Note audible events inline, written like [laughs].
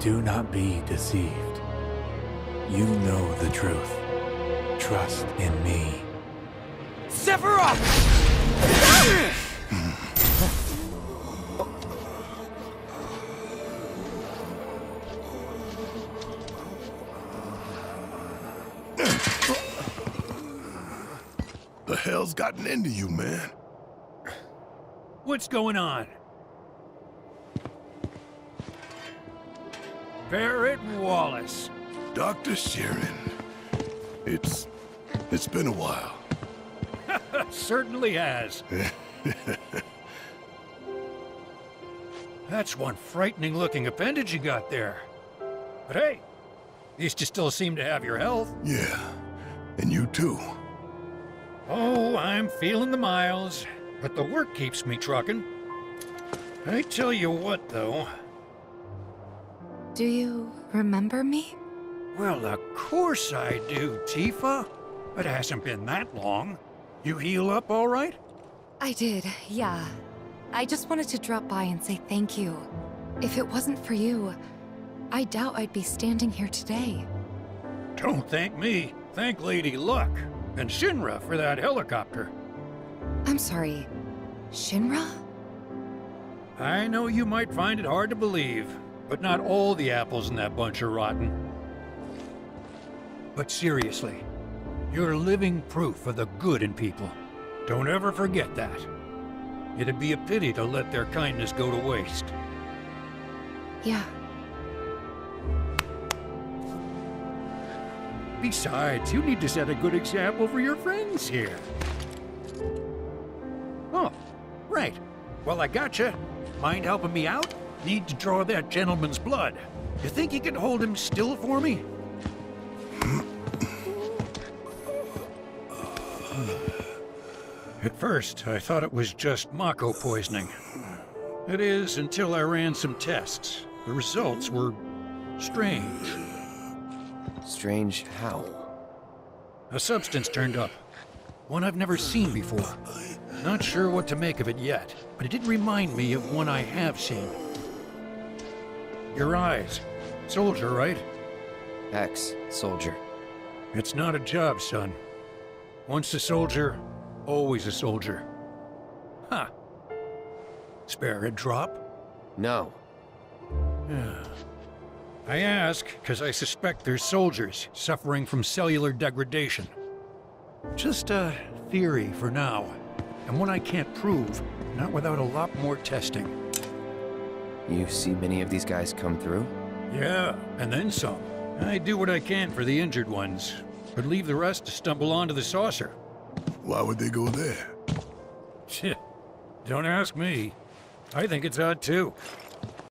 Do not be deceived. You know the truth. Trust in me. Sephiroth! The hell's gotten into you, man? What's going on? Barret Wallace. Dr. Sheeran. It's... it's been a while. [laughs] Certainly has. [laughs] That's one frightening looking appendage you got there. But hey, at least you still seem to have your health. Yeah, and you too. Oh, I'm feeling the miles, but the work keeps me trucking. I tell you what, though. Do you remember me? Well, of course I do, Tifa. But it hasn't been that long. You heal up all right? I did, yeah. I just wanted to drop by and say thank you. If it wasn't for you, I doubt I'd be standing here today. Don't thank me. Thank Lady Luck and Shinra for that helicopter. I'm sorry. Shinra? I know you might find it hard to believe, but not all the apples in that bunch are rotten. But seriously, you're living proof of the good in people. Don't ever forget that. It'd be a pity to let their kindness go to waste. Yeah. Besides, you need to set a good example for your friends here. Oh, right. Well, I gotcha. Mind helping me out? Need to draw that gentleman's blood. You think you can hold him still for me? At first, I thought it was just Mako poisoning. It is until I ran some tests. The results were strange. Strange how? A substance turned up. One I've never seen before. Not sure what to make of it yet, but it did remind me of one I have seen. Your eyes. Soldier, right? X, soldier. It's not a job, son. Once a soldier, always a soldier. Huh. Spare a drop? No. [sighs] I ask because I suspect there's soldiers suffering from cellular degradation. Just a theory for now, and one I can't prove, not without a lot more testing. You see many of these guys come through? Yeah, and then some. I do what I can for the injured ones, but leave the rest to stumble onto the saucer. Why would they go there? Shit. Don't ask me. I think it's odd too.